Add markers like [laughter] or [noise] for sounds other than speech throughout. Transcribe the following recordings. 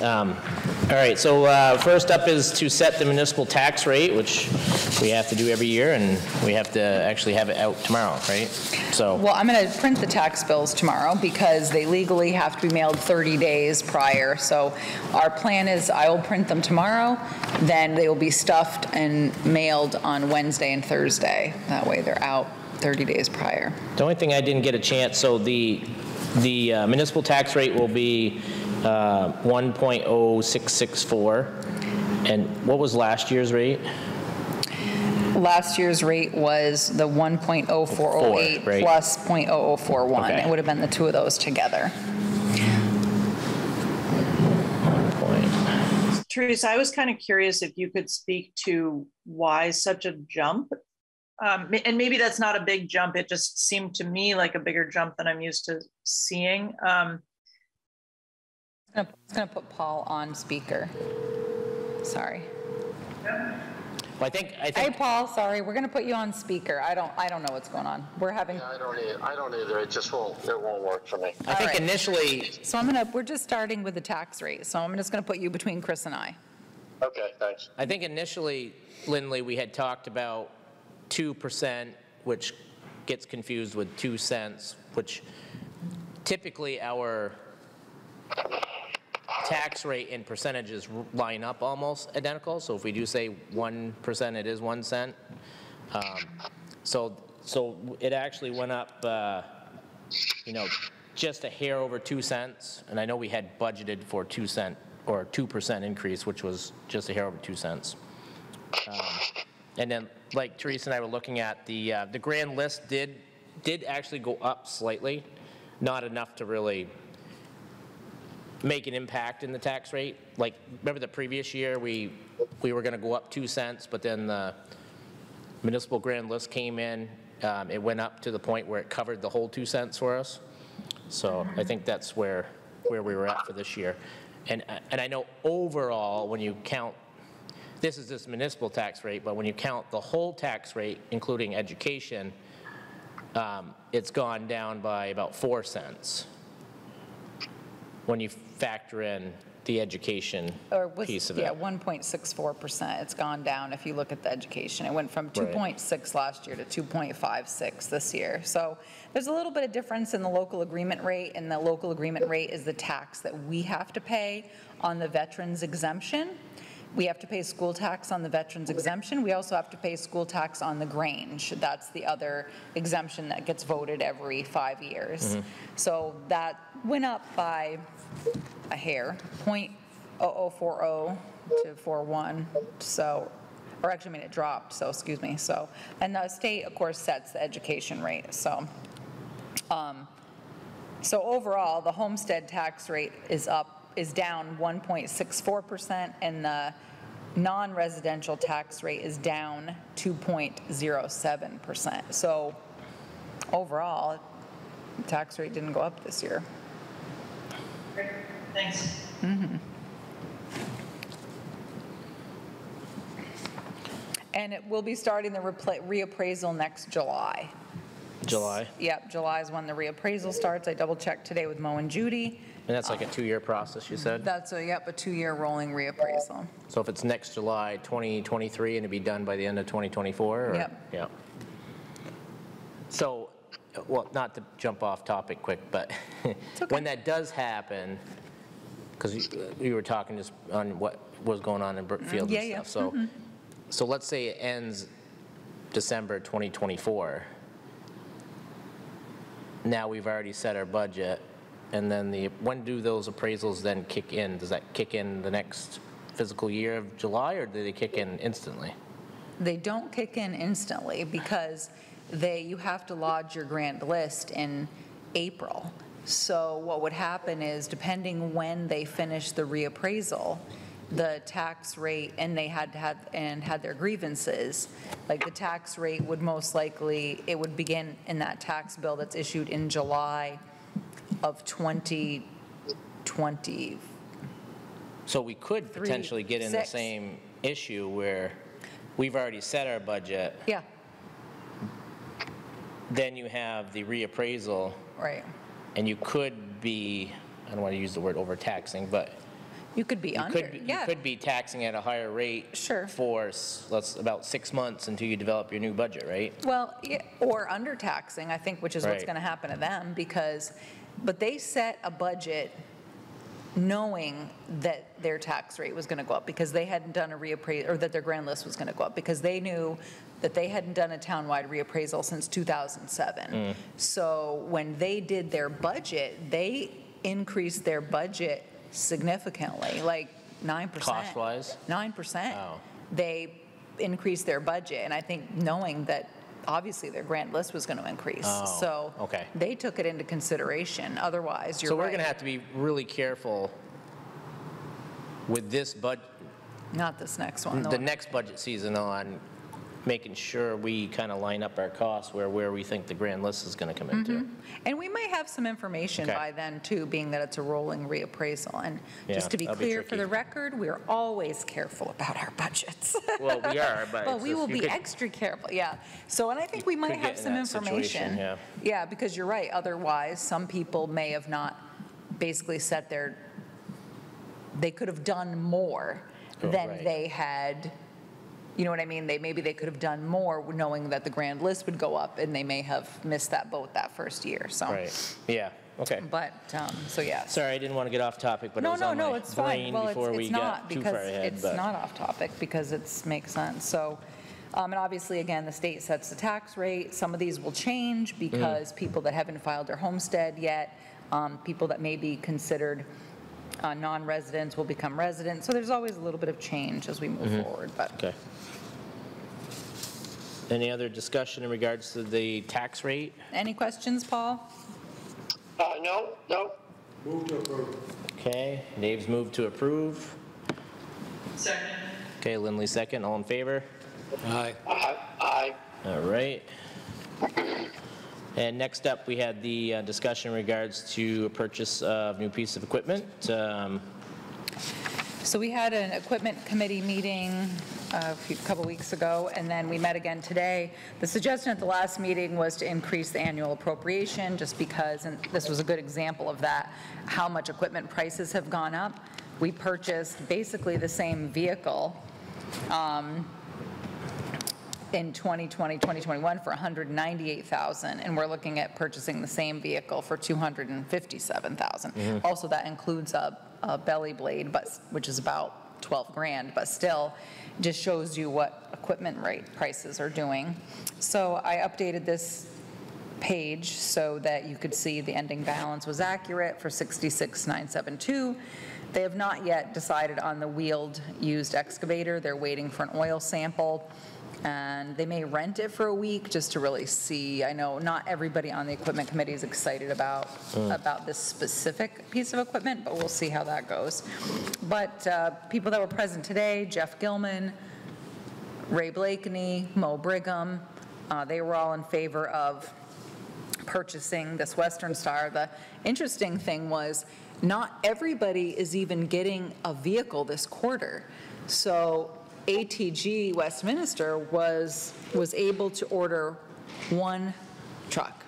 Um, All right, so uh, first up is to set the municipal tax rate, which we have to do every year, and we have to actually have it out tomorrow, right? So, Well, I'm going to print the tax bills tomorrow because they legally have to be mailed 30 days prior. So our plan is I will print them tomorrow, then they will be stuffed and mailed on Wednesday and Thursday. That way they're out 30 days prior. the only thing I didn't get a chance, so the, the uh, municipal tax rate will be uh, 1.0664, and what was last year's rate? Last year's rate was the 1.0408 Four, right. plus .0041. Okay. It would have been the two of those together. Teresa, I was kind of curious if you could speak to why such a jump? Um, and maybe that's not a big jump. It just seemed to me like a bigger jump than I'm used to seeing. Um, I'm going to put Paul on speaker. Sorry. Well, I think, I think. Hey, Paul, sorry, we're going to put you on speaker. I don't, I don't know what's going on. We're having, Yeah, I don't either, I don't either, it just won't, it won't work for me. I think All right. initially, so I'm going to, we're just starting with the tax rate. So I'm just going to put you between Chris and I. Okay, thanks. I think initially, Lindley, we had talked about 2%, which gets confused with 2 cents, which typically our tax rate and percentages line up almost identical. So if we do say 1%, it is 1 cent. Um, So, so it actually went up, uh, you know, just a hair over 2 cents. And I know we had budgeted for 2 cent, or 2% increase, which was just a hair over 2 cents. Um, And then, like Teresa and I were looking at, the, uh, the grand list did, did actually go up slightly, not enough to really make an impact in the tax rate. Like, remember the previous year, we, we were gonna go up 2 cents, but then the municipal grand list came in, um, it went up to the point where it covered the whole 2 cents for us. So I think that's where, where we were at for this year. And, and I know overall, when you count, this is this municipal tax rate, but when you count the whole tax rate, including education, um, it's gone down by about 4 cents when you factor in the education Or was, piece of yeah, it. 1.64%. It's gone down if you look at the education. It went from Right. 2.6 last year to 2.56 this year. So there's a little bit of difference in the local agreement rate, and the local agreement rate is the tax that we have to pay on the veterans exemption. We have to pay school tax on the veterans exemption. We also have to pay school tax on the Grange. That's the other exemption that gets voted every five years. So that went up by a hair, .0040 to 41, so, or actually, I mean, it dropped, so, excuse me, so, and the state, of course, sets the education rate, so. um, So overall, the homestead tax rate is up, is down 1.64%, and the non-residential tax rate is down 2.07%. So overall, the tax rate didn't go up this year. Great, thanks. Mm-hmm. And it will be starting the repla- reappraisal next July. July, Yep, July is when the reappraisal starts. I double-checked today with Mo and Judy. And that's like a two-year process, you said? That's a, yep, a two-year rolling reappraisal. So if it's next July 2023 and it'd be done by the end of 2024? or- Yep. Yeah. So, well, not to jump off topic quick, but [laughs] when that does happen, because we were talking just on what was going on in Brookfield mm-hmm. Yeah, and yeah. stuff. So, mm-hmm. so let's say it ends December 2024. Now we've already set our budget, and then the, when do those appraisals then kick in? Does that kick in the next fiscal year of July, or do they kick in instantly? They don't kick in instantly because they, you have to lodge your grand list in April. So what would happen is, depending when they finish the reappraisal, the tax rate, and they had had, and had their grievances, like the tax rate would most likely, it would begin in that tax bill that's issued in July of 2020, So we could Three, potentially get in the six. same issue where we've already set our budget, yeah, then you have the reappraisal, right. and you could be, I don't want to use the word overtaxing, but You could be you under, could, you yeah. could be taxing at a higher rate. Sure. For, s- let's, about six months until you develop your new budget, right? Well, yeah, or undertaxing, I think, which is what's Right. going to happen to them, because, but they set a budget knowing that their tax rate was going to go up, because they hadn't done a reappraisal, or that their grand list was going to go up, because they knew that they hadn't done a townwide reappraisal since 2007. Mm. So when they did their budget, they increased their budget significantly, like 9%. Cost-wise? 9%. Oh. They increased their budget, and I think knowing that obviously their grand list was going to increase. Oh, So okay. they took it into consideration, otherwise, you're So we're going to have to be really careful with this budget, Not this next one, the next budget season on making sure we kind of line up our costs where, where we think the grand list is going to come into. Mm-hmm. And we may have some information Okay. by then, too, being that it's a rolling reappraisal. And Yeah, just to be be clear, for tricky. the record, we're always careful about our budgets. Well, we are, but. [laughs] But it's we just- will you be could- extra careful, yeah. So, and I think we might could get have in some that situation, information. yeah. Yeah, because you're right, otherwise, some people may have not basically set their, they could have done more Oh, than right. they had, you know what I mean? They, maybe they could have done more knowing that the grand list would go up, and they may have missed that boat that first year, so. Right, yeah, okay. But, um, so yeah. Sorry, I didn't want to get off topic, but it No, was no, on no, my it's fine. brain Well, it's, before we it's got not, too far because ahead, it's but. not off topic, because it makes sense. So, um, and obviously, again, the state sets the tax rate. Some of these will change Mm. because people that haven't filed their homestead yet, um, people that may be considered uh, non-residents will become residents. So there's always a little bit of change as we move forward, but. Okay. Any other discussion in regards to the tax rate? Any questions, Paul? Uh, no, no. Okay, Dave's moved to approve. Second. Okay, Lindley second, all in favor? Aye. Aye. All right. And next up, we had the uh, discussion in regards to a purchase of new piece of equipment. Um, So we had an equipment committee meeting uh, a few, couple weeks ago, and then we met again today. The suggestion at the last meeting was to increase the annual appropriation, just because, and this was a good example of that, how much equipment prices have gone up. We purchased basically the same vehicle um, in 2020, 2021 for 198,000, and we're looking at purchasing the same vehicle for 257,000. Mm-hmm. Also, that includes a, a belly blade, but, which is about 12 grand, but still, just shows you what equipment rate prices are doing. So I updated this page so that you could see the ending balance was accurate for 66,972. They have not yet decided on the wheeled used excavator. They're waiting for an oil sample. And they may rent it for a week just to really see. I know not everybody on the equipment committee is excited about, about this specific piece of equipment, but we'll see how that goes. But uh, people that were present today, Jeff Gilman, Ray Blakeney, Mo Brigham, uh, they were all in favor of purchasing this Western Star. The interesting thing was, not everybody is even getting a vehicle this quarter. So ATG Westminster was, was able to order one truck.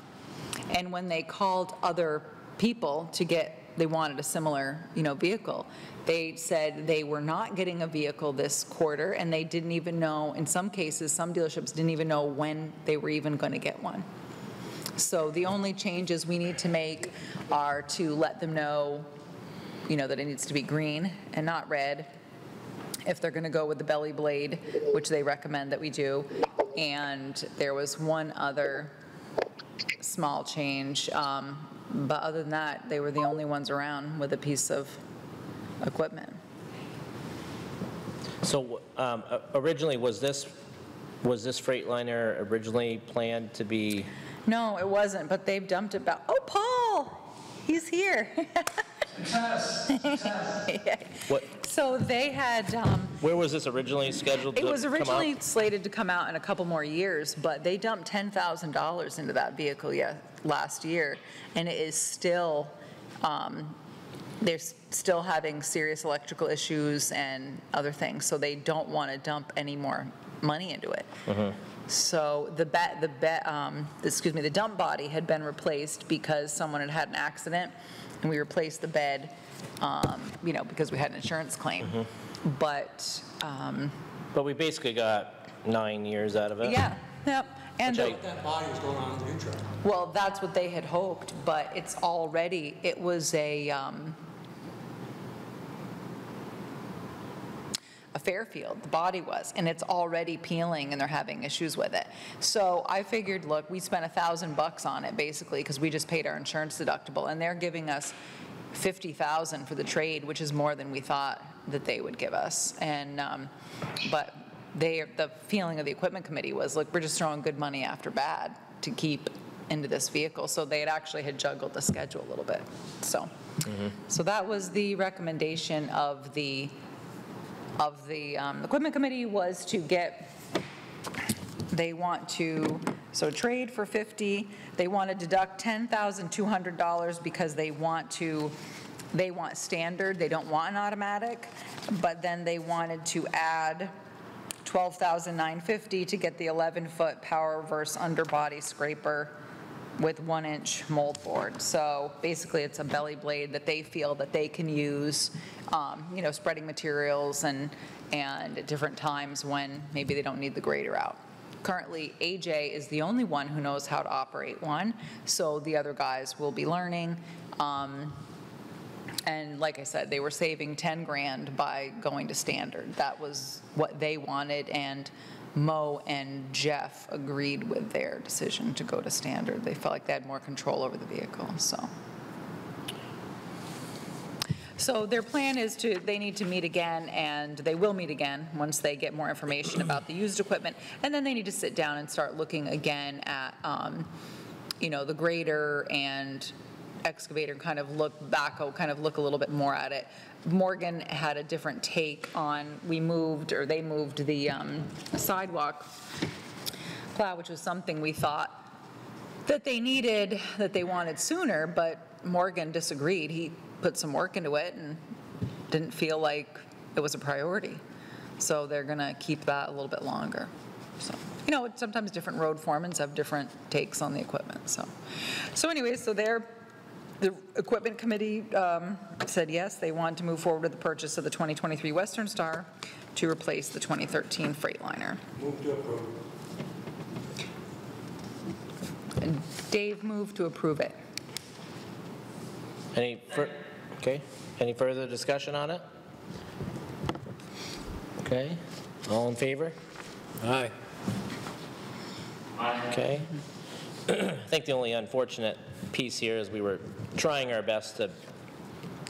And when they called other people to get, they wanted a similar, you know, vehicle, they said they were not getting a vehicle this quarter, and they didn't even know, in some cases, some dealerships didn't even know when they were even going to get one. So the only changes we need to make are to let them know, you know, that it needs to be green and not red, if they're going to go with the belly blade, which they recommend that we do. And there was one other small change, um, but other than that, they were the only ones around with a piece of equipment. So um, originally, was this, was this Freightliner originally planned to be, No, it wasn't, but they've dumped it back. Oh, Paul, he's here. [laughs] [laughs] what, So they had, um, where was this originally scheduled to It come out? was originally slated to come out in a couple more years, but they dumped $10,000 into that vehicle, yeah, last year, and it is still, um, they're still having serious electrical issues and other things, so they don't want to dump any more money into it. So the bet, the bet, um, excuse me, the dump body had been replaced because someone had had an accident, and we replaced the bed, um, you know, because we had an insurance claim. But, um, But we basically got nine years out of it. yeah, yep. And the- That body is going on in the future. Well, that's what they had hoped, but it's already, it was a, um, a Fairfield, the body was, and it's already peeling and they're having issues with it. So I figured, look, we spent a thousand bucks on it basically because we just paid our insurance deductible and they're giving us 50,000 for the trade, which is more than we thought that they would give us. And, um, but they, the feeling of the equipment committee was, look, we're just throwing good money after bad to keep into this vehicle. So they had actually had juggled the schedule a little bit, so. So that was the recommendation of the, of the um, equipment committee was to get, they want to, so trade for 50, they want to deduct $10,200 because they want to, they want standard, they don't want an automatic, but then they wanted to add 12,950 to get the 11-foot power reverse underbody scraper with one-inch mold board. So basically, it's a belly blade that they feel that they can use, um, you know, spreading materials and, and at different times when maybe they don't need the grader out. Currently, AJ is the only one who knows how to operate one, so the other guys will be learning. Um, And like I said, they were saving 10 grand by going to standard. That was what they wanted, and Mo and Jeff agreed with their decision to go to standard. They felt like they had more control over the vehicle, so. So their plan is to, they need to meet again, and they will meet again once they get more information about the used equipment. And then they need to sit down and start looking again at, um, you know, the grader and excavator, kind of look back, kind of look a little bit more at it. Morgan had a different take on, we moved, or they moved the um, sidewalk plow, which was something we thought that they needed, that they wanted sooner, but Morgan disagreed. He put some work into it and didn't feel like it was a priority. So they're going to keep that a little bit longer. So, you know, sometimes different road foremans have different takes on the equipment, so. So anyway, so they're, the equipment committee um, said yes, they want to move forward with the purchase of the 2023 Western Star to replace the 2013 Freightliner. Move to approve. And Dave moved to approve it. Any, fur- okay, any further discussion on it? Okay, all in favor? Aye. Okay. [clears throat] I think the only unfortunate piece here is we were trying our best to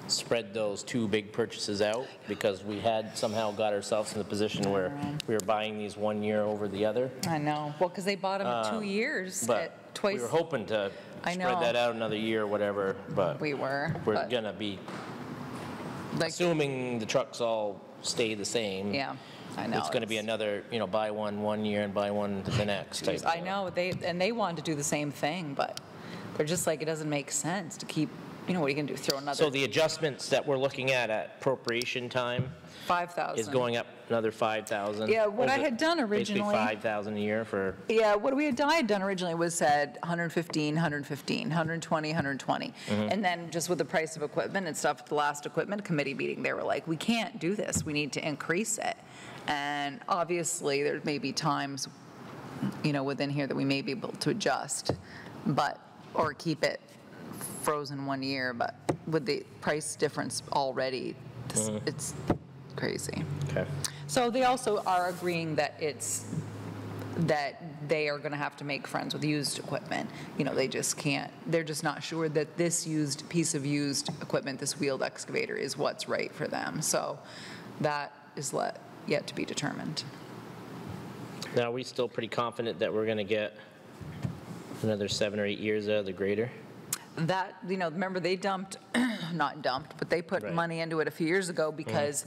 spread those two big purchases out because we had somehow got ourselves in the position where we were buying these one year over the other. I know, well, because they bought them in two um, years But at we were hoping to I know. spread that out another year or whatever, but We were, we're but gonna be, like, assuming the trucks all stay the same. yeah, I know. It's gonna be another, you know, buy one one year and buy one the next type. I know, they, and they wanted to do the same thing, but they're just like, it doesn't make sense to keep, you know, what are you gonna do, throw another? So the adjustments that we're looking at at appropriation time 5,000? is going up another 5,000? Yeah, what I had done originally- Basically 5,000 a year for, Yeah, what we had, I had done originally was said 115, 115, 120, 120. Mm-hmm. And then just with the price of equipment and stuff, at the last equipment committee meeting, they were like, we can't do this, we need to increase it. And obviously, there may be times, you know, within here that we may be able to adjust, but, or keep it frozen one year, but with the price difference already, this- Mm-hmm. it's crazy. okay. So they also are agreeing that it's, that they are going to have to make friends with used equipment. You know, they just can't, they're just not sure that this used, piece of used equipment, this wheeled excavator is what's right for them. So that is let, yet to be determined. Now, are we still pretty confident that we're going to get another seven or eight years out of the grader? That, you know, remember they dumped, [clears throat] not dumped, but they put Right. money into it a few years ago because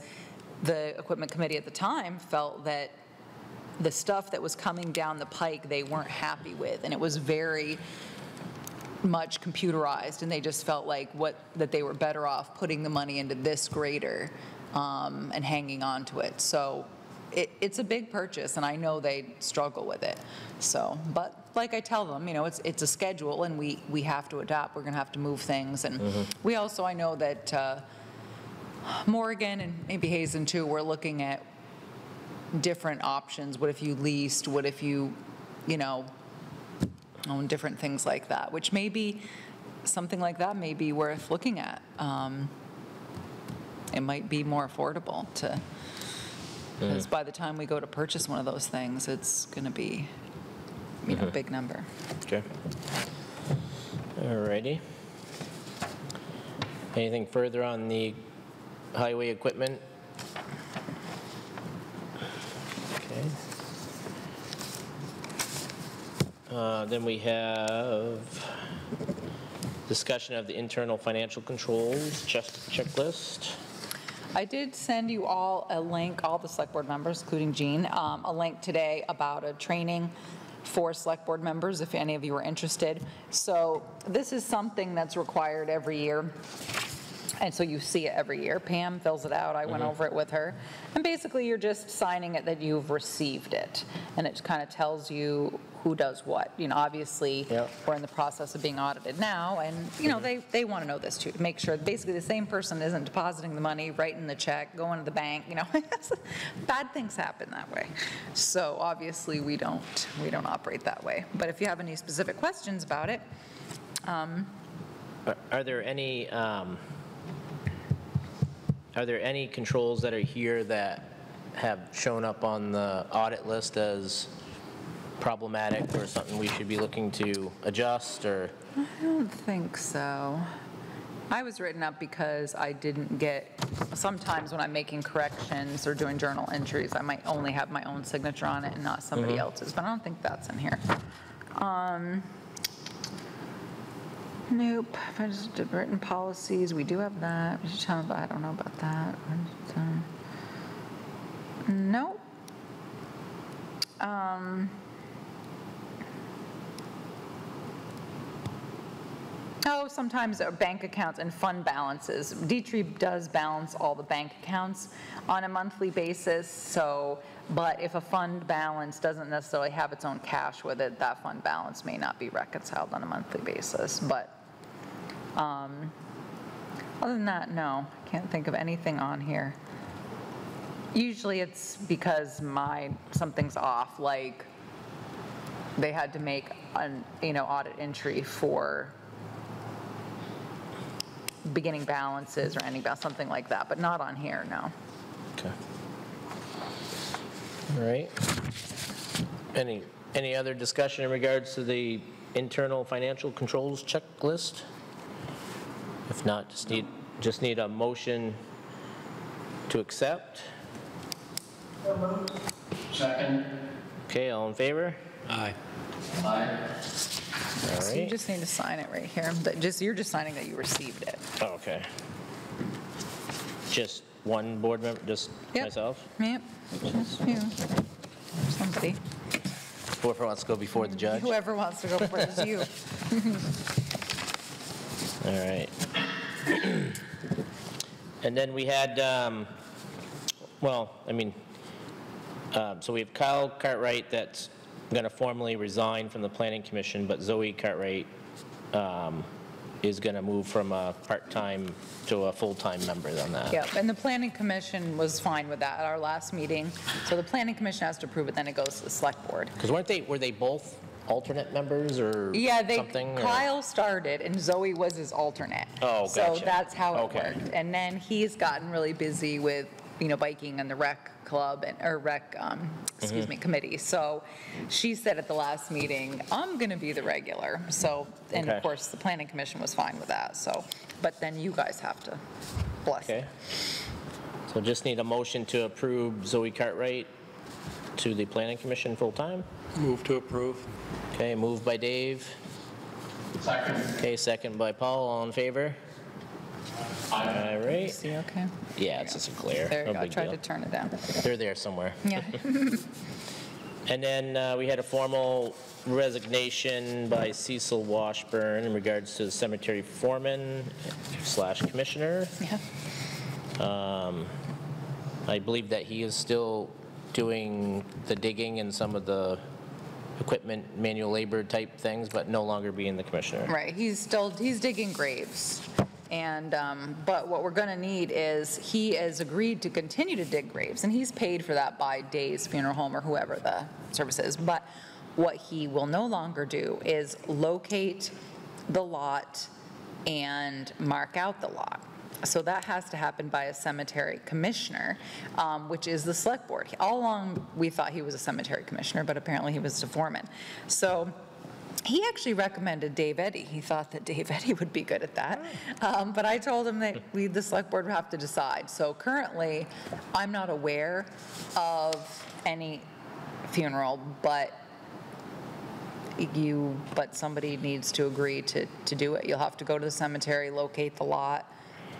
the equipment committee at the time felt that the stuff that was coming down the pike, they weren't happy with. And it was very much computerized, and they just felt like what, that they were better off putting the money into this grader um, and hanging on to it. So it, it's a big purchase, and I know they struggle with it. So, but like I tell them, you know, it's, it's a schedule, and we, we have to adapt. We're going to have to move things. And we also, I know that uh, Morgan and maybe Hazen too, we're looking at different options. What if you leased? What if you, you know, own different things like that, which may be, something like that may be worth looking at. Um, It might be more affordable to, because by the time we go to purchase one of those things, it's going to be, you know, a big number. Okay. All righty. Anything further on the highway equipment? Okay. Uh, Then we have discussion of the internal financial controls check- checklist. I did send you all a link, all the select board members, including Jean, um, a link today about a training for select board members, if any of you are interested. So this is something that's required every year. And so you see it every year. Pam fills it out. I went over it with her. And basically, you're just signing it that you've received it. And it kind of tells you who does what. You know, obviously, Yep. we're in the process of being audited now, and, you know, they, they want to know this too, to make sure, basically, the same person isn't depositing the money, writing the check, going to the bank, you know, [laughs] bad things happen that way. So obviously, we don't, we don't operate that way. But if you have any specific questions about it, Are- Are there any, um, are there any controls that are here that have shown up on the audit list as problematic or something we should be looking to adjust or? I don't think so. I was written up because I didn't get, sometimes when I'm making corrections or doing journal entries, I might only have my own signature on it and not somebody else's, but I don't think that's in here. Um, Nope, if I just did written policies, we do have that. We should tell I don't know about that. Nope. Um, Oh, sometimes bank accounts and fund balances. D-Tree does balance all the bank accounts on a monthly basis, so, but if a fund balance doesn't necessarily have its own cash with it, that fund balance may not be reconciled on a monthly basis, but um, other than that, no, I can't think of anything on here. Usually it's because my, something's off, like they had to make an, you know, audit entry for beginning balances or ending balance, something like that, but not on here, no. Okay. All right. Any, any other discussion in regards to the internal financial controls checklist? If not, just need, just need a motion to accept. Second. Okay, all in favor? Aye. Aye. All So you right. just need to sign it right here, that just, you're just signing that you received it. Okay. Just one board member, just Yep. myself? Yep, just you, somebody, Whoever wants to go before the judge? All whoever wants to go first, you. right. And then we had, um, well, I mean, um, so we have Kyle Cartwright that's going to formally resign from the planning commission, but Zoe Cartwright um, is going to move from a part-time to a full-time member on that. Yep, and the planning commission was fine with that at our last meeting. So the planning commission has to approve it, then it goes to the select board. Because weren't they, were they both alternate members or Yeah, they, something? or- Kyle started and Zoe was his alternate. Oh, So gotcha. that's how it Okay. worked. And then he's gotten really busy with, you know, biking and the rec club and, or rec, um, Mm-hmm. excuse me, committee. So she said at the last meeting, I'm going to be the regular. So, and Okay. of course, the planning commission was fine with that, so, but then you guys have to bless Okay. it. So just need a motion to approve Zoe Cartwright to the planning commission full-time? Move to approve. Okay, moved by Dave. Second. Okay, second by Paul, all in favor? All right. See, okay? Yeah, it's just a glare, There you no go, I tried to turn it down. They're there somewhere. Yeah. [laughs] [laughs] And then uh, we had a formal resignation by Cecil Washburn in regards to the cemetery foreman slash commissioner. Yeah. I believe that he is still doing the digging and some of the equipment, manual labor type things, but no longer being the commissioner. Right, he's still, he's digging graves And, um, but what we're gonna need is, he has agreed to continue to dig graves, and he's paid for that by Days Funeral Home or whoever the service is. But what he will no longer do is locate the lot and mark out the lot. So that has to happen by a cemetery commissioner, um, which is the select board. All along, we thought he was a cemetery commissioner, but apparently he was a foreman. So he actually recommended Dave Eddy. He thought that Dave Eddy would be good at that. Um, But I told him that we, the select board, would have to decide. So currently, I'm not aware of any funeral, but you, but somebody needs to agree to, to do it. You'll have to go to the cemetery, locate the lot,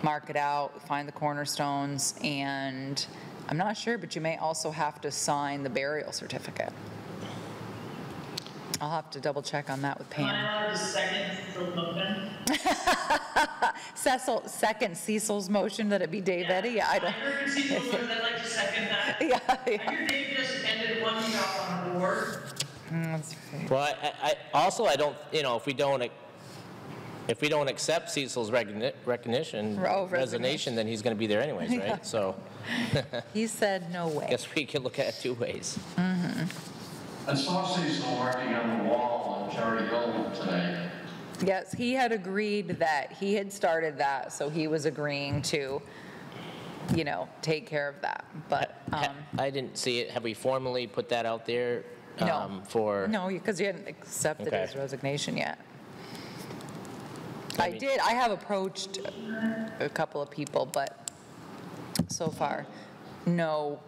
mark it out, find the cornerstones, and I'm not sure, but you may also have to sign the burial certificate. I'll have to double check on that with Pam. allowed to second the motion? [laughs] Cecil, second Cecil's motion that it be Dave Eddy? Yeah, I don't, heard Cecil would I'd like to second that. [laughs] yeah, yeah. heard Dave just ended one job on the board. Mm, That's right. Well, I, I, also, I don't, you know, if we don't, ac- if we don't accept Cecil's recogni- recognition, Oh, resignation, then he's gonna be there anyways, [laughs] right? So, He said no way. guess we can look at it two ways. Mm-hmm. I saw Cecil working on the wall on Cherry Hill today. Yes, he had agreed that, he had started that, so he was agreeing to, you know, take care of that. But, um, I didn't see it. Have we formally put that out there? No. um, For? no, because you hadn't accepted Okay. his resignation yet. I I mean- did, I have approached a couple of people, but so far, no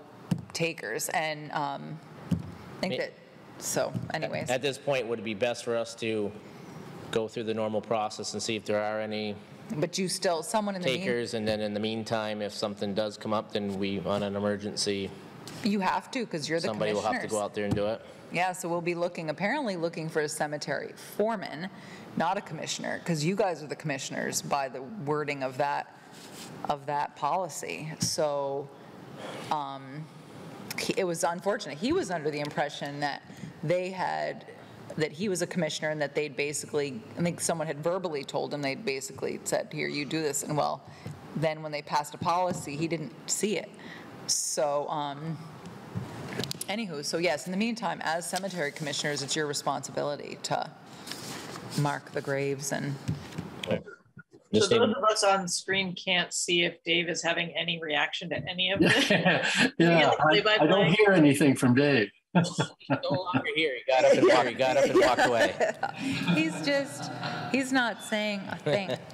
takers. And um, I think Me- that, so anyways, At this point, would it be best for us to go through the normal process and see if there are any but you still, someone in the mean, takers? And then in the meantime, if something does come up, then we, on an emergency, you have to, because you're the somebody will have to go commissioners. out there and do it? Yeah, so we'll be looking, apparently looking for a cemetery foreman, not a commissioner, because you guys are the commissioners by the wording of that, of that policy. So um, it was unfortunate. He was under the impression that they had, that he was a commissioner and that they'd basically, I think someone had verbally told him, they'd basically said, here, you do this. And well, then when they passed a policy, he didn't see it. So, um, Anywho, so yes, in the meantime, as cemetery commissioners, it's your responsibility to mark the graves and, So those of us on screen can't see if Dave is having any reaction to any of [laughs] this. Yeah, I I don't hear anything from Dave. He's No longer here. He got up and walked, he [laughs] got up and walked away. he's just, he's not saying a thing. [laughs]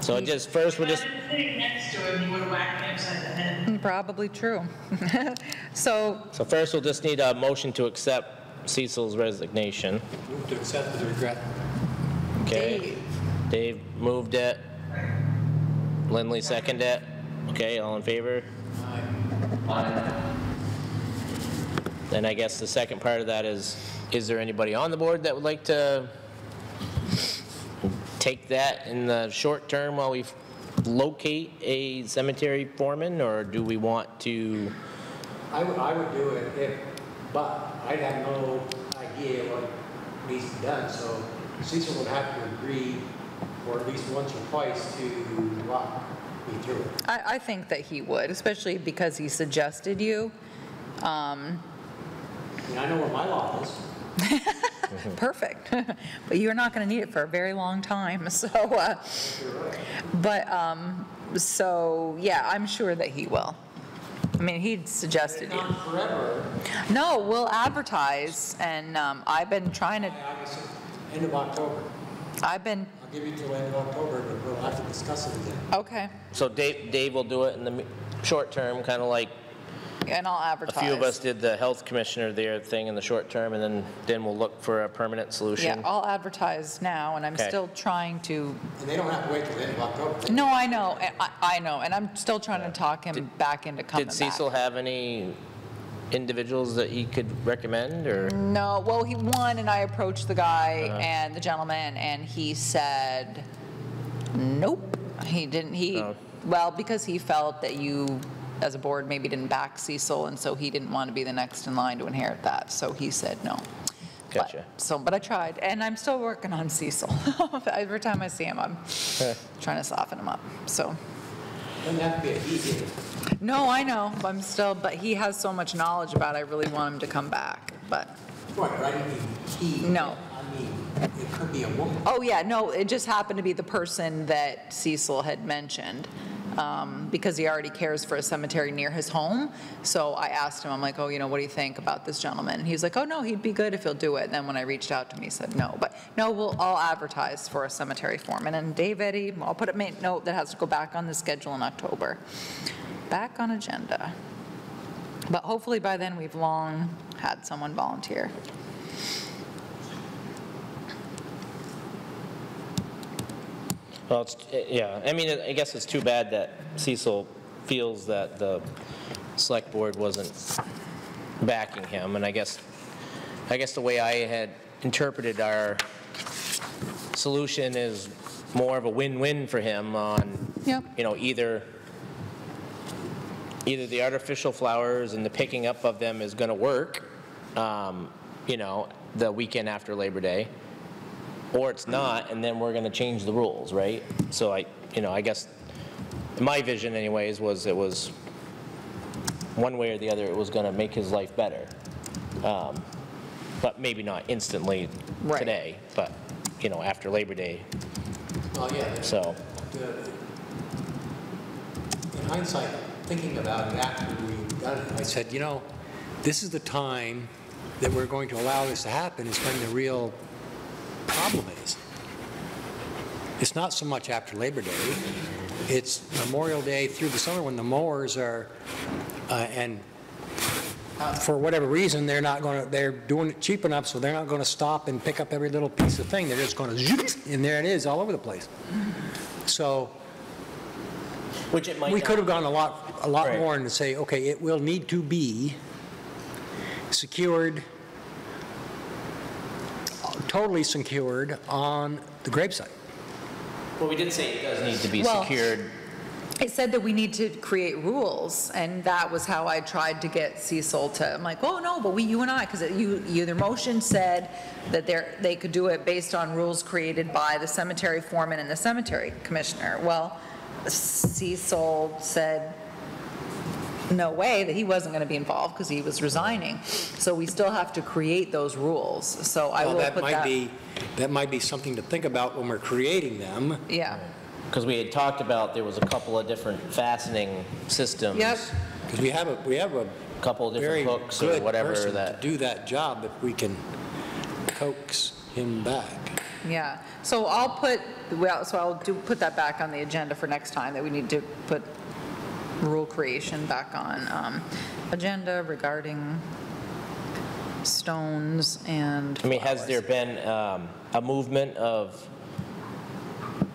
So just, first, we'll just, next to him, he would have whacked me upside the head. Mm, probably true. So, so first, we'll just need a motion to accept Cecil's resignation. Move to accept with regret. Okay? Dave, moved it. Lindley seconded it. Okay, all in favor? Then I guess the second part of that is, is there anybody on the board that would like to take that in the short term while we locate a cemetery foreman, or do we want to? I would, I would do it if, but I'd have no idea what needs to be done, so Cecil would have to agree, or at least once or twice, to walk me through it. I, I think that he would, especially because he suggested you. Um, I mean, I know where my lot is. [laughs] Perfect. [laughs] But you're not going to need it for a very long time, [laughs] so, uh, but, um, so, yeah, I'm sure that he will. I mean, he'd suggested you. No, we'll advertise, and um, I've been trying to, end of October. I've been, give you till end of October, but we'll have to discuss it again. okay, So Dave, Dave will do it in the m- short term, kind of like and I'll advertise. a advertise. few of us did the health commissioner there thing in the short term, and then, then we'll look for a permanent solution. Yeah, solution. I'll advertise now, and I'm Okay. still trying to, And they don't have to wait till the end of October. no, I know, I, I know, and I'm still trying to talk him back into coming Did back. Cecil have any individuals that he could recommend, or? No, well, he won, and I approached the guy Uh-huh. and the gentleman, and he said, nope. He didn't, he, Oh. well, because he felt that you, as a board, maybe didn't back Cecil, and so he didn't want to be the next in line to inherit that, so he said no. But- Gotcha. So, but I tried, and I'm still working on Cecil. [laughs] Every time I see him, I'm trying to soften him up, so. To be a he here. No, I know, I'm still, but he has so much knowledge about it, I really want him to come back, but, Right, but I didn't mean he. No. I mean, it could be a woman. oh, yeah, no, it just happened to be the person that Cecil had mentioned, um, because he already cares for a cemetery near his home. So I asked him, I'm like, oh, you know, what do you think about this gentleman? And he was like, oh, no, he'd be good if he'll do it. And then when I reached out to him, he said no. But no, we'll, I'll advertise for a cemetery foreman. And Dave Eddy, I'll put a note that has to go back on the schedule in October. Back on agenda. But hopefully by then, we've long had someone volunteer. Well, it's, yeah, I mean, I guess it's too bad that Cecil feels that the select board wasn't backing him, and I guess, I guess the way I had interpreted our solution is more of a win-win for him on, Yep. you know, either, either the artificial flowers and the picking up of them is gonna work, um, you know, the weekend after Labor Day, or it's not, and then we're gonna change the rules, right? So I, you know, I guess, my vision anyways was it was, one way or the other, it was gonna make his life better. Um, But maybe not instantly Right. today, but, you know, after Labor Day, Well, yeah. so. In hindsight, thinking about it after we done it, I said, you know, this is the time that we're going to allow this to happen, is when the real problem is. It's not so much after Labor Day, it's Memorial Day through the summer when the mowers are, uh, and for whatever reason, they're not going to, they're doing it cheap enough, so they're not going to stop and pick up every little piece of thing. They're just going to zoop, and there it is, all over the place. So Which it might we not- could have gone a lot, a lot Right. more and say, okay, it will need to be secured, totally secured on the gravesite. Well, we did say it does need to be Well- secured. It said that we need to create rules, and that was how I tried to get Cecil to, I'm like, oh, no, but we, you and I, because you, you, their motion said that they could do it based on rules created by the cemetery foreman and the cemetery commissioner. Well, Cecil said, no way, that he wasn't going to be involved because he was resigning. So we still have to create those rules, so I Well, will that put might that. be, that might be something to think about when we're creating them. Yeah, Because we had talked about, there was a couple of different fastening systems. Yep. Because we have a, we have a Couple of different hooks or whatever person to that, do that job if we can coax him back. yeah. So I'll put, well, so I'll do, put that back on the agenda for next time, that we need to put rule creation back on um, agenda regarding stones and I mean, has flowers. there been um, a movement of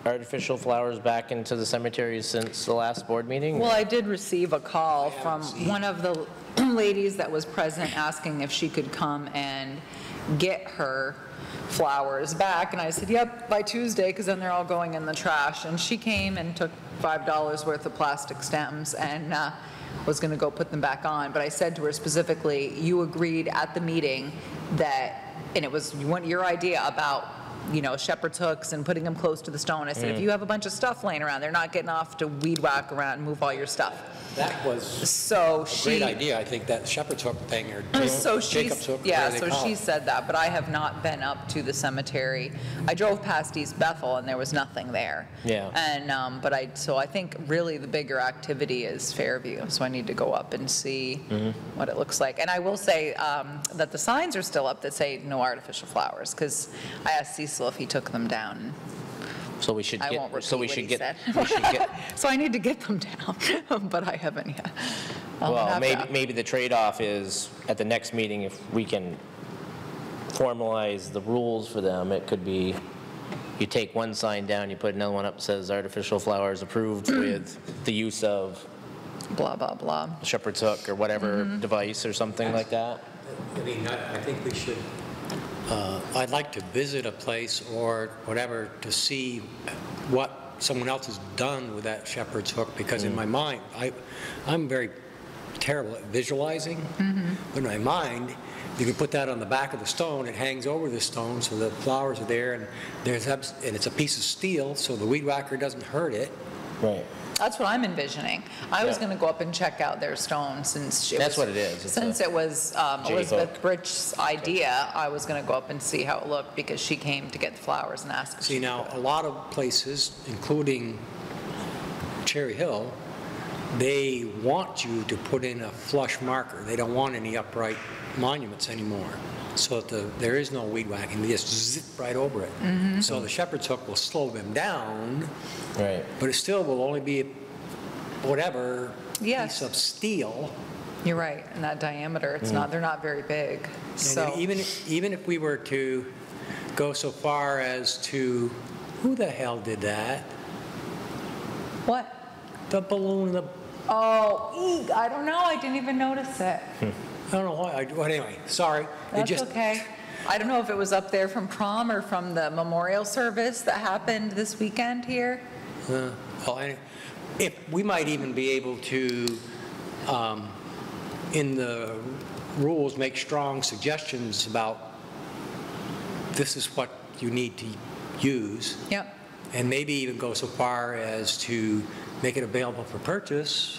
artificial flowers back into the cemeteries since the last board meeting? Well, I did receive a call from one of the [clears throat] ladies that was present asking if she could come and get her flowers back, and I said, yep, by Tuesday, because then they're all going in the trash. And she came and took $5 worth of plastic stems and uh, was going to go put them back on. But I said to her specifically, you agreed at the meeting that, and it was you want your idea about you know, shepherd's hooks and putting them close to the stone. I said, if you have a bunch of stuff laying around, they're not getting off to weed whack around and move all your stuff. That was So a she. great idea, I think, that shepherd's hook thing, or So Jacob's she's, hook, yeah, whatever they so call she it. said that, but I have not been up to the cemetery. I drove past East Bethel and there was nothing there. Yeah. And, um, but I, so I think really the bigger activity is Fairview, so I need to go up and see Mm-hmm. what it looks like. And I will say, um, that the signs are still up that say no artificial flowers, because I asked Cecil if he took them down. So we should I get, won't so we repeat should he get, we should get, [laughs] So I need to get them down, [laughs] but I haven't yet. I'll well, have maybe, to- maybe the trade-off is, at the next meeting, if we can formalize the rules for them, it could be, you take one sign down, you put another one up that says artificial flowers approved [clears throat] with the use of Blah, blah, blah. shepherd's hook or whatever Mm-hmm. device or something like that. I mean, I, I think we should, uh, I'd like to visit a place or whatever to see what someone else has done with that shepherd's hook, because in my mind, I, I'm very terrible at visualizing. But in my mind, if you can put that on the back of the stone, it hangs over the stone, so the flowers are there, and there's, and it's a piece of steel, so the weed whacker doesn't hurt it. Right. That's what I'm envisioning. I was Yeah. going to go up and check out their stone since it That's was- what it is. It's Since a it was um, J Elizabeth hook. Brich's idea, I was going to go up and see how it looked because she came to get the flowers and asked. if See, she now, a lot of places, including Cherry Hill, they want you to put in a flush marker. They don't want any upright monuments anymore. So that the, there is no weed whacking, they just zip right over it. Mm-hmm. So the shepherd's hook will slow them down, Right. but it still will only be whatever Yes. piece of steel. You're right, and that diameter, it's not, they're not very big, Mm. And so. even, even if we were to go so far as to, who the hell did that? What? The balloon, the Oh, eek, I don't know, I didn't even notice it. I don't know why, I, anyway, sorry. That's just- okay. I don't know if it was up there from prom or from the memorial service that happened this weekend here. uh, Well, any- if, we might even be able to, um, in the rules, make strong suggestions about this is what you need to use, Yep. and maybe even go so far as to make it available for purchase.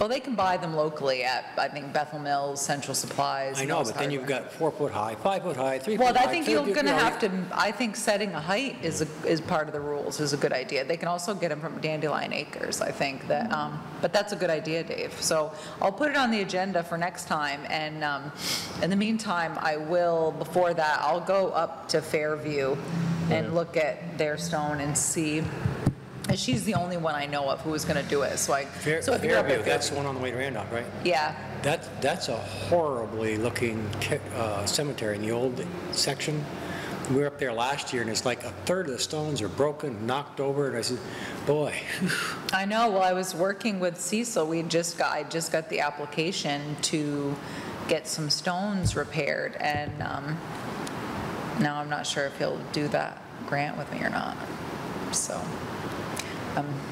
Well, they can buy them locally at, I think, Bethel Mills, Central Supplies. I know, Mills but then you've Hardware. got four foot high, five foot high, three foot Well, high. I think two- you're you going to know, have to, I think setting a height is, a- is part of the rules, is a good idea. They can also get them from Dandelion Acres, I think, that, um, but that's a good idea, Dave. So I'll put it on the agenda for next time, and um, in the meantime, I will, before that, I'll go up to Fairview and look at their stone and see, and she's the only one I know of who is going to do it, so I, Fair- so if you're up Fairview, at that's the Fairview. one on the way to Randolph, right? Yeah, That, that's a horribly looking ca- uh, cemetery in the old section. We were up there last year, and it's like a third of the stones are broken, knocked over, and I said, boy, [laughs] I know, well, I was working with Cecil, we just got, I just got the application to get some stones repaired, and um, now I'm not sure if he'll do that grant with me or not, so.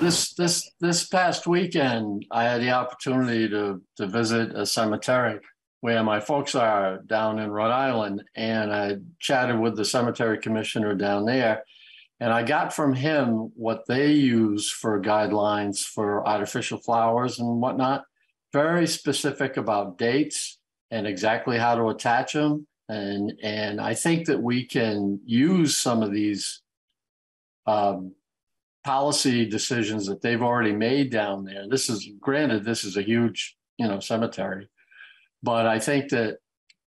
This, this, this past weekend, I had the opportunity to, to visit a cemetery where my folks are down in Rhode Island. And I chatted with the cemetery commissioner down there. And I got from him what they use for guidelines for artificial flowers and whatnot. Very specific about dates and exactly how to attach them. And, and I think that we can use some of these um, policy decisions that they've already made down there. This is granted, this is a huge, you know, cemetery. But I think that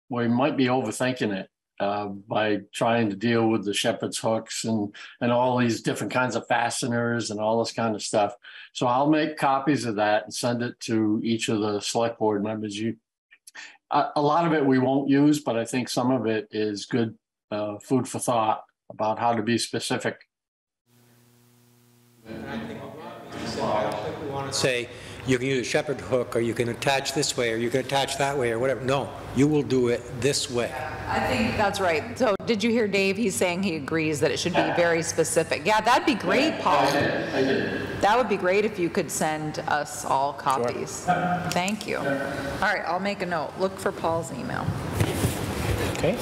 we might be overthinking it uh, by trying to deal with the shepherd's hooks and, and all these different kinds of fasteners and all this kind of stuff. So I'll make copies of that and send it to each of the select board members. You, a, a lot of it we won't use, but I think some of it is good uh, food for thought about how to be specific And I think we said, I don't think we want to say, you can use a shepherd hook, or you can attach this way, or you can attach that way, or whatever. No, you will do it this way. I think that's right. So did you hear Dave? He's saying he agrees that it should be very specific. Yeah, that'd be great, Paul. I did. That would be great if you could send us all copies. Thank you. All right, I'll make a note. Look for Paul's email. Okay.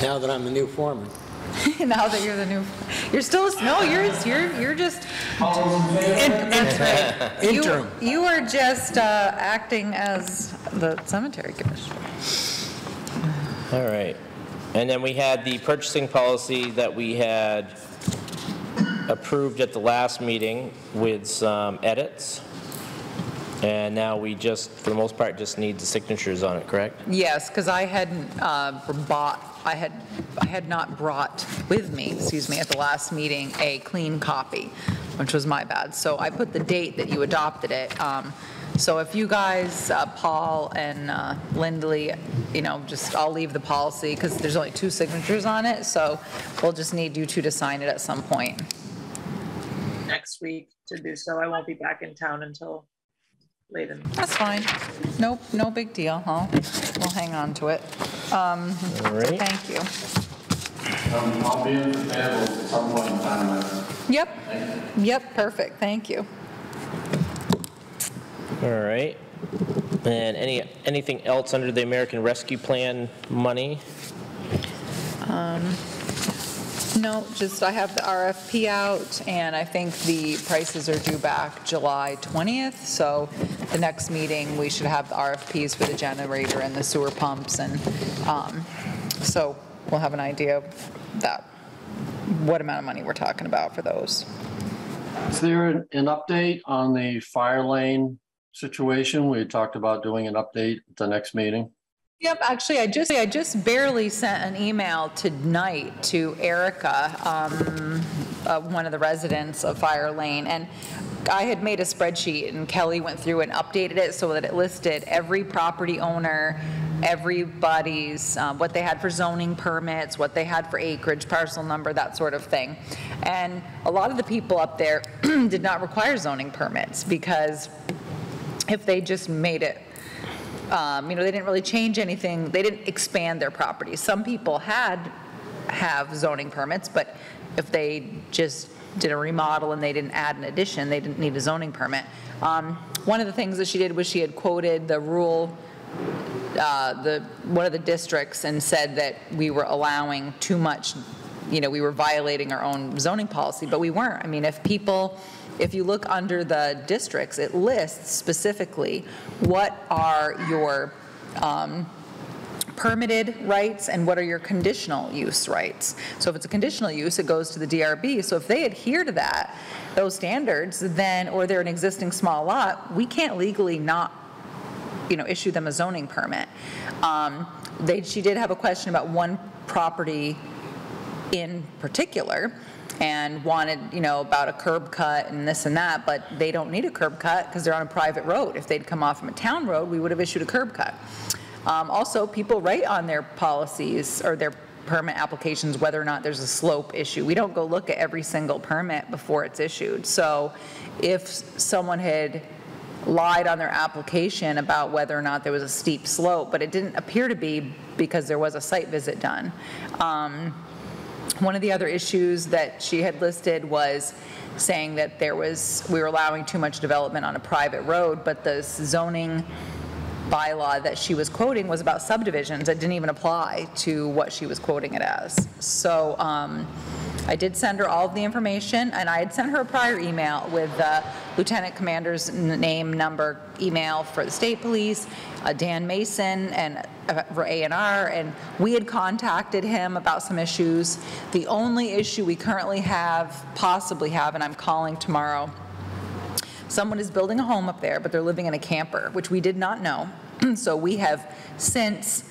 Now that I'm the new foreman. [laughs] now that you're the new, you're still, no, you're, you're, you're just. [laughs] You- Interim. You are just uh, acting as the cemetery commissioner. All right. And then we had the purchasing policy that we had approved at the last meeting with some edits. And now we just, for the most part, just need the signatures on it, correct? Yes, because I hadn't uh, bought, I had, I had not brought with me, excuse me, at the last meeting, a clean copy, which was my bad. So I put the date that you adopted it. Um, So if you guys, uh, Paul and uh, Lindley, you know, just, I'll leave the policy because there's only two signatures on it, so we'll just need you two to sign it at some point. next week to do so. I won't be back in town until late in. That's fine. Nope, no big deal, huh? We'll hang on to it. Um, All right. Thank you. Um, I'll be in the table at some point in time. Yep, yep, perfect, thank you. All right. And any, anything else under the American Rescue Plan money? No, just I have the RFP out, and I think the prices are due back July 20th, so the next meeting, we should have the RFPs for the generator and the sewer pumps, and um, so we'll have an idea of that, what amount of money we're talking about for those. Is there an update on the fire lane situation? We talked about doing an update at the next meeting. Yep, actually, I just, I just barely sent an email tonight to Erica, um, uh, one of the residents of Fire Lane, and I had made a spreadsheet, and Kelly went through and updated it so that it listed every property owner, everybody's, uh, what they had for zoning permits, what they had for acreage, parcel number, that sort of thing. And a lot of the people up there [clears throat] did not require zoning permits, because if they just made it um, you know, they didn't really change anything, they didn't expand their property. Some people had, have zoning permits, but if they just did a remodel and they didn't add an addition, they didn't need a zoning permit. Um, One of the things that she did was she had quoted the rule, uh, the, one of the districts and said that we were allowing too much, you know, we were violating our own zoning policy, but we weren't. I mean, if people, if you look under the districts, it lists specifically what are your um, permitted rights and what are your conditional use rights. So if it's a conditional use, it goes to the DRB. So if they adhere to that, those standards, then, or they're an existing small lot, we can't legally not, you know, issue them a zoning permit. Um, They, she did have a question about one property in particular and wanted, you know, about a curb cut and this and that, but they don't need a curb cut because they're on a private road. If they'd come off from a town road, we would have issued a curb cut. Um, Also, people write on their policies or their permit applications whether or not there's a slope issue. We don't go look at every single permit before it's issued. So if someone had lied on their application about whether or not there was a steep slope, but it didn't appear to be because there was a site visit done. Um, one of the other issues that she had listed was saying that there was, we were allowing too much development on a private road, but the zoning bylaw that she was quoting was about subdivisions. It didn't even apply to what she was quoting it as. So um, I did send her all of the information, and I had sent her a prior email with the lieutenant commander's name, number, email for the state police, uh, Dan Mason, and uh, for A and R, and we had contacted him about some issues. The only issue we currently have, possibly have, and I'm calling tomorrow, someone is building a home up there, but they're living in a camper, which we did not know. [clears throat] So we have since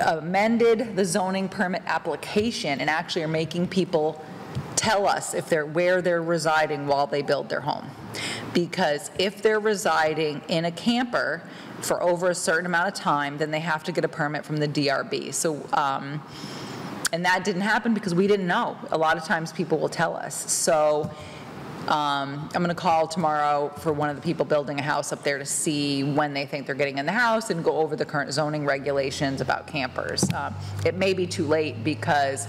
amended the zoning permit application and actually are making people tell us if they're, where they're residing while they build their home. Because if they're residing in a camper for over a certain amount of time, then they have to get a permit from the DRB. So, um, and that didn't happen because we didn't know. A lot of times people will tell us. So um, I'm going to call tomorrow for one of the people building a house up there to see when they think they're getting in the house and go over the current zoning regulations about campers. Um, It may be too late because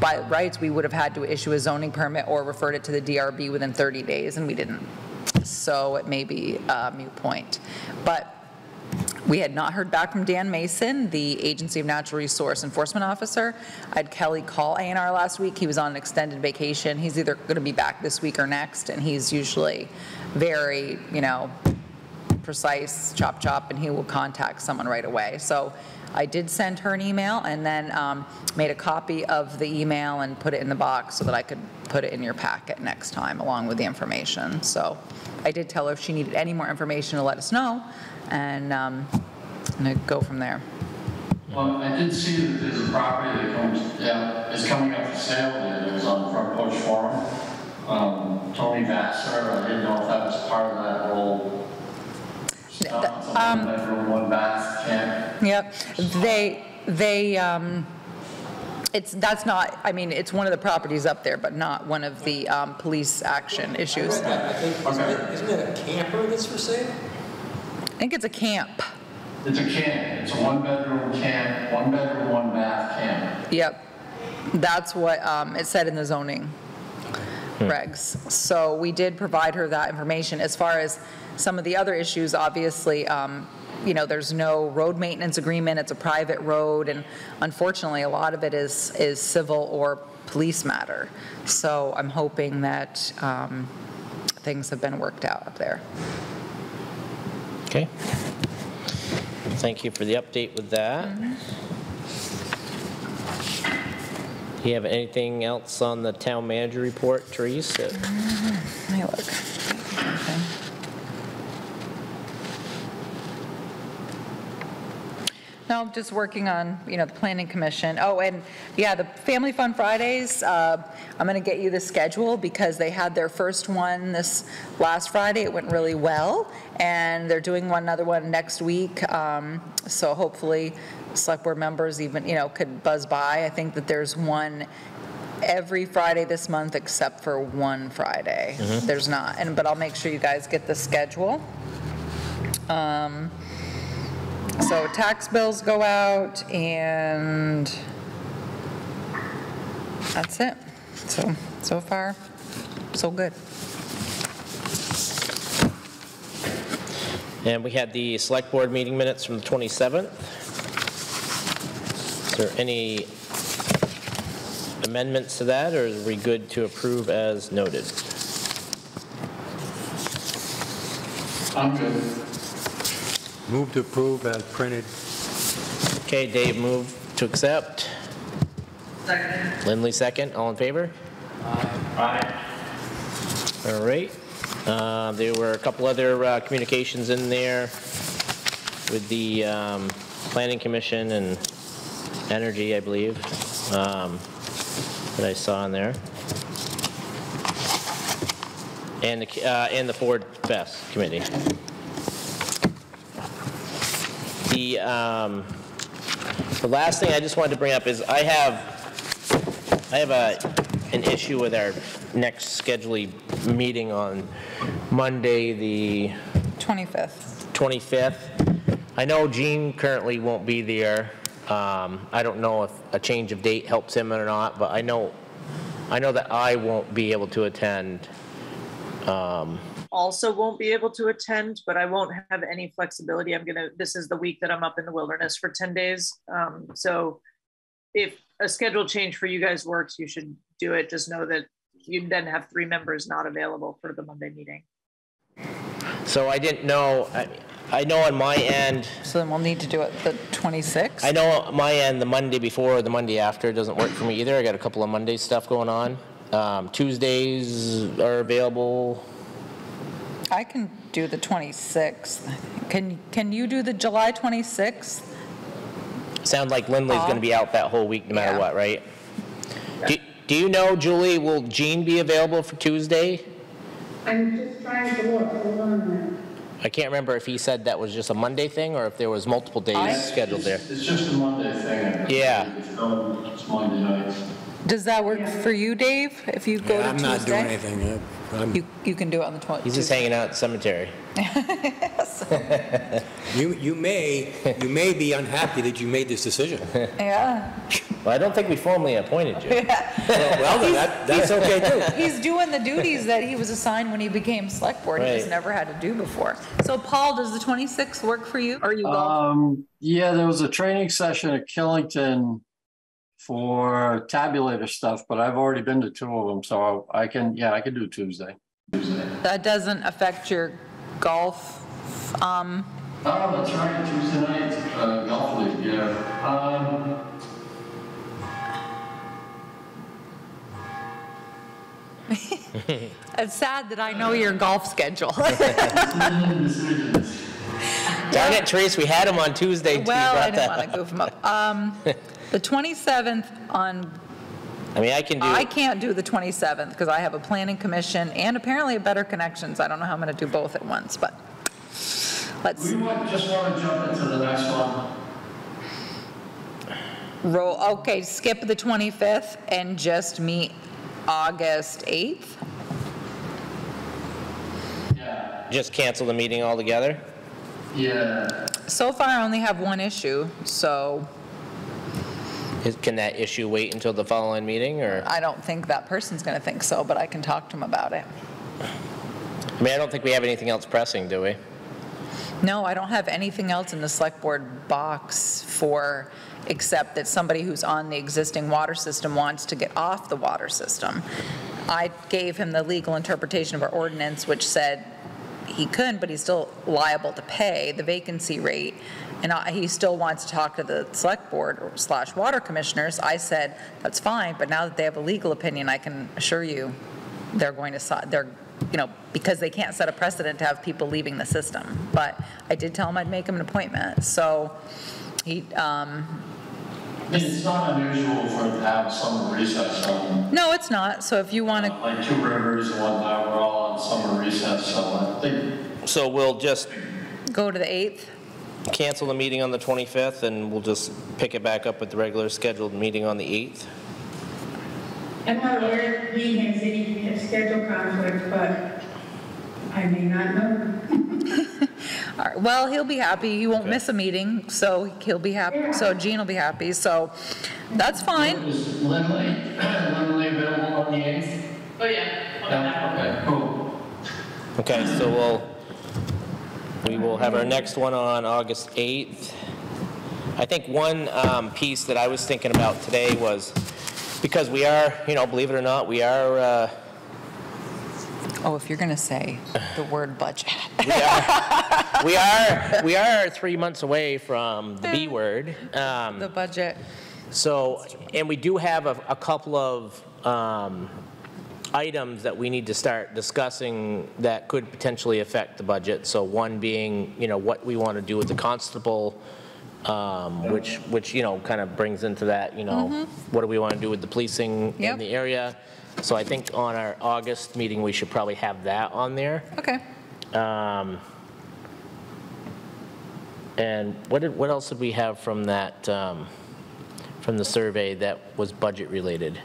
by rights, we would have had to issue a zoning permit or referred it to the DRB within 30 days, and we didn't. So it may be a moot point. But we had not heard back from Dan Mason, the Agency of Natural Resource Enforcement Officer. I had Kelly call A&R last week. He was on an extended vacation. He's either going to be back this week or next, and he's usually very, you know, precise, chop chop, and he will contact someone right away. So I did send her an email and then um, made a copy of the email and put it in the box so that I could put it in your packet next time along with the information. So I did tell her if she needed any more information to let us know and um, and I'd go from there. Well, I did see that there's a property that comes, yeah, is coming up for sale there, it was on Front Porch Forum. Um, Tony Vassar, I didn't know if that was part of that whole stuff, it's one bedroom, one bath camp. Yep, they, they, um, it's, that's not, I mean, it's one of the properties up there, but not one of the um, police action I issues. read that, I think, isn't it, isn't it a camper that's for sale? I think it's a camp. It's a camp, it's a one bedroom camp, one bedroom, one bath camp. Yep, that's what um, it said in the zoning. regs. So we did provide her that information. As far as some of the other issues, obviously, um, you know, there's no road maintenance agreement, it's a private road, and unfortunately, a lot of it is, is civil or police matter. So I'm hoping that um, things have been worked out up there. Okay. Thank you for the update with that. Do you have anything else on the town manager report, Therese? that- Let me look. No, I'm just working on, you know, the planning commission. Oh, and yeah, the Family Fun Fridays, uh, I'm going to get you the schedule because they had their first one this last Friday. It went really well, and they're doing one, another one next week. Um, So hopefully, select board members even, you know, could buzz by. I think that there's one every Friday this month except for one Friday. There's not, and, but I'll make sure you guys get the schedule. Um, So tax bills go out and that's it. So, so far, so good. And we had the select board meeting minutes from the 27th. Is there any amendments to that, or are we good to approve as noted? I'm good. Move to approve as printed. Okay, Dave move to accept. Second. Lindley second, all in favor? Aye. All right. Uh, There were a couple other uh, communications in there with the um, Planning Commission and Energy, I believe, um, that I saw in there. And the, uh, and the Ford Fest Committee. The, um, the last thing I just wanted to bring up is I have, I have a, an issue with our next scheduled meeting on Monday, the 25th. 25th. I know Gene currently won't be there. Um, I don't know if a change of date helps him or not, but I know, I know that I won't be able to attend. Um, Also won't be able to attend, but I won't have any flexibility. I'm gonna, this is the week that I'm up in the wilderness for 10 days. Um, So if a schedule change for you guys works, you should do it. Just know that you then have three members not available for the Monday meeting. So I didn't know, I, I know on my end, So then we'll need to do it the 26th? I know on my end, the Monday before or the Monday after doesn't work for me either. I got a couple of Monday stuff going on. Um, Tuesdays are available. I can do the 26th. Can, can you do the July 26th? Sound like Lindley's Paul? gonna be out that whole week no matter Yeah. what, right? Do, do you know, Julie, will Gene be available for Tuesday? I'm just trying to look, hold on a minute. I can't remember if he said that was just a Monday thing or if there was multiple I- days scheduled there. It's just a Monday thing. Yeah. It's no- It's Monday nights. Does that work for you, Dave, if you go to I'm Tuesday? not doing anything. I'm- You, you can do it on the 20th. He's just hanging out at the cemetery. [laughs] You, you may, you may be unhappy that you made this decision. Yeah. Well, I don't think we formally appointed you. [laughs] Well, then that, that's okay too. [laughs] He's doing the duties that he was assigned when he became select board, he just Right. never had to do before. So Paul, does the 26th work for you? Or you go? Um, yeah, there was a training session at Killington for tabulator stuff, but I've already been to two of them, so I can, yeah, I can do Tuesday. Tuesday. That doesn't affect your golf, um, Oh, that's right, Tuesday night, uh, golf league, yeah. Um, [laughs] it's sad that I know your golf schedule. [laughs] [laughs] Darn it, Therese, we had him on Tuesday. until you Well, I brought didn't that want to goof him up. Um, The 27th on, I mean, I can do, I can't do the 27th because I have a planning commission and apparently a Better Connections. I don't know how I'm going to do both at once, but let's We might just want to jump into the next one. roll, okay, skip the 25th and just meet August 8th? Yeah, just cancel the meeting altogether? yeah. So far, I only have one issue, so Is- Can that issue wait until the following meeting, or? I don't think that person's going to think so, but I can talk to him about it. I mean, I don't think we have anything else pressing, do we? No, I don't have anything else in the select board box for, except that somebody who's on the existing water system wants to get off the water system. I gave him the legal interpretation of our ordinance, which said he couldn't, but he's still liable to pay the vacancy rate. And I- he still wants to talk to the select board or slash water commissioners. I said, that's fine, but now that they have a legal opinion, I can assure you, they're going to, they're, you know, because they can't set a precedent to have people leaving the system. But I did tell him I'd make him an appointment, so he, um, it's not unusual for it to have summer recess on, no, it's not, so if you want to, uh, like Two Rivers and whatnot, we're all on summer recess, so I think So we'll just go to the 8th, cancel the meeting on the 25th, and we'll just pick it back up with the regular scheduled meeting on the 8th? I'm not aware he has any schedule conflict, but I may not know. [laughs] All right, well, he'll be happy, he won't Okay. miss a meeting, so he'll be happy, so Gene will be happy, so that's fine. is Lindley, Lindley available on the 8th? Oh, yeah. Yeah, okay, cool. Okay, so we'll, we will have our next one on August 8th. I think one um, piece that I was thinking about today was, because we are, you know, believe it or not, we are, uh, Oh, if you're going to say the word budget. we are, we are, we are three months away from the B word. Um, The budget, So, and we do have a, a couple of um, items that we need to start discussing that could potentially affect the budget. So one being, you know, what we want to do with the constable, um, which, which, you know, kind of brings into that, you know, what do we want to do with the policing. Yep. in the area? So I think on our August meeting, we should probably have that on there. okay. Um, And what did, what else did we have from that, um, from the survey that was budget-related?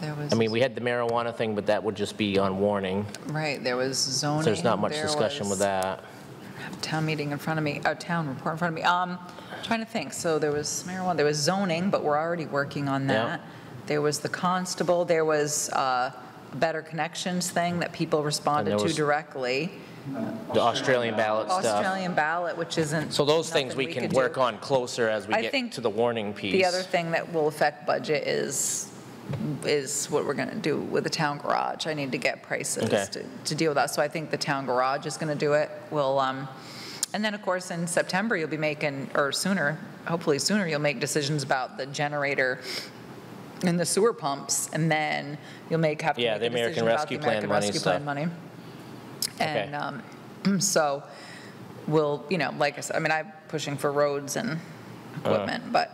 There was, I mean, we had the marijuana thing, but that would just be on warning. right, there was zoning. So There's not much there discussion with was- that. I have a town meeting in front of me, a town report in front of me. Um, trying to think, so there was marijuana, there was zoning, but we're already working on Yeah. that. There was the constable, there was uh, a better connections thing that people responded there to was- directly. The Australian ballot stuff. Australian ballot, which isn't. So those things nothing we can could work do. on closer as we I get think to the warning piece. The other thing that will affect budget is, is what we're going to do with the town garage. I need to get prices Okay. to, to deal with that. So I think the town garage is going to do it. We'll, um, and then, of course, in September, you'll be making, or sooner, hopefully sooner, you'll make decisions about the generator and the sewer pumps, and then you'll make, have to Yeah, make the a American decision about the Rescue Plan American money Rescue stuff. Plan money. Okay. And um, [clears throat] so we'll, you know, like I said, I mean, I'm pushing for roads and Uh-huh. equipment, but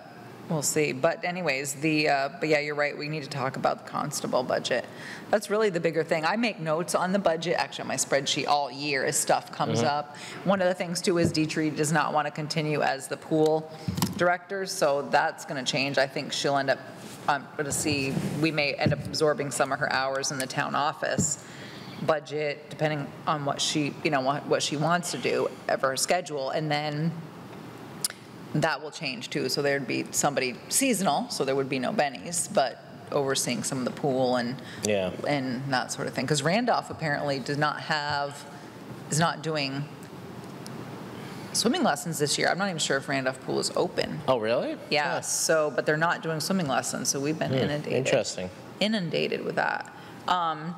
we'll see. But anyways, the, uh, but yeah, you're right, we need to talk about the constable budget. That's really the bigger thing. I make notes on the budget, actually on my spreadsheet all year as stuff comes Mm-hmm. up. One of the things too is Dietrich does not want to continue as the pool director, so that's going to change. I think she'll end up, I'm going to see, we may end up absorbing some of her hours in the town office budget, depending on what she, you know, what, what she wants to do, of her schedule, and then that will change too, so there'd be somebody seasonal, so there would be no bennies, but overseeing some of the pool and, Yeah. and that sort of thing, because Randolph apparently did not have, is not doing swimming lessons this year, I'm not even sure if Randolph Pool is open. Oh, really? Yeah, so, but they're not doing swimming lessons, so we've been Hmm, inundated Interesting. inundated with that. Um,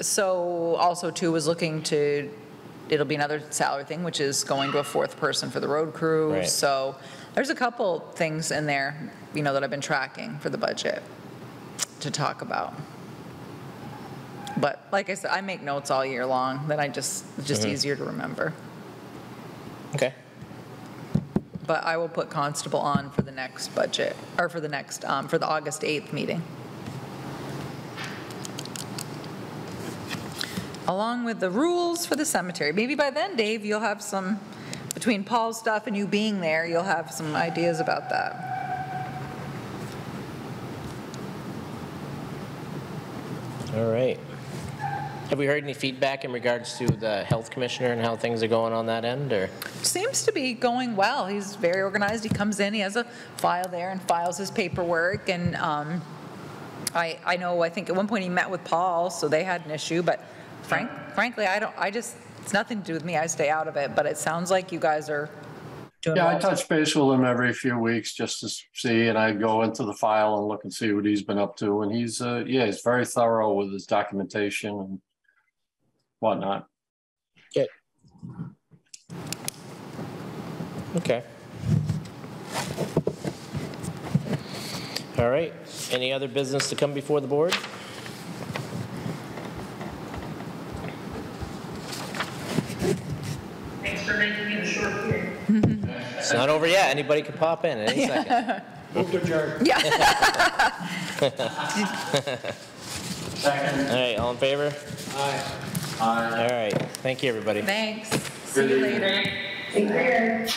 So also too was looking to, it'll be another salary thing, which is going to a fourth person for the road crew. Right. So there's a couple things in there, you know, that I've been tracking for the budget to talk about. But like I said, I make notes all year long, then I just, it's just easier to remember. Okay. But I will put constable on for the next budget, or for the next, um, for the August 8th meeting. Along with the rules for the cemetery. Maybe by then, Dave, you'll have some, between Paul's stuff and you being there, you'll have some ideas about that. All right. Have we heard any feedback in regards to the health commissioner and how things are going on that end, or? Seems to be going well. He's very organized. He comes in, he has a file there and files his paperwork. And um, I, I know, I think at one point he met with Paul, so they had an issue, but frank, frankly, I don't, I just, it's nothing to do with me. I stay out of it, but it sounds like you guys are doing Yeah, I touch base with him every few weeks just to see, and I go into the file and look and see what he's been up to. And he's, uh, yeah, he's very thorough with his documentation and whatnot. Okay. All right, any other business to come before the board? Thanks for making it a short period. It's not over yet, anybody can pop in at any second. Move to adjourn. Yeah. Second. [laughs] [laughs] All right, all in favor? Aye. All right, thank you, everybody. Thanks. See you later. Take care.